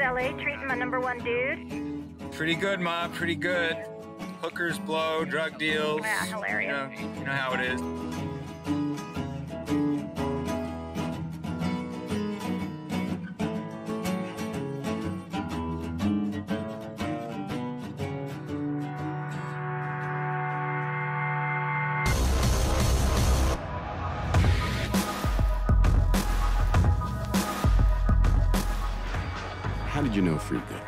LA treating my number one dude? Pretty good, Ma. Pretty good. Hookers blow, drug deals. Yeah, hilarious. You know, you know how it is. How did you know Friedgood?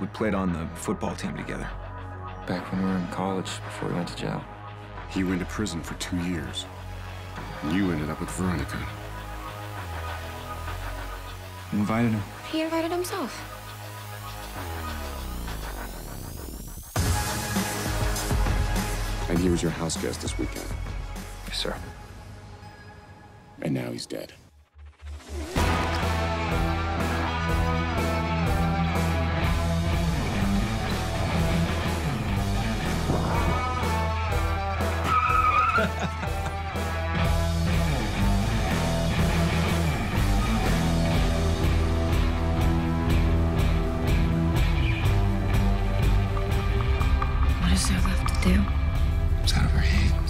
We played on the football team together. Back when we were in college, before we went to jail. He went to prison for two years. And you ended up with Veronica. Invited him. He invited himself. And he was your house guest this weekend. Yes, sir. And now he's dead. What is there left to do? It's out of our hands.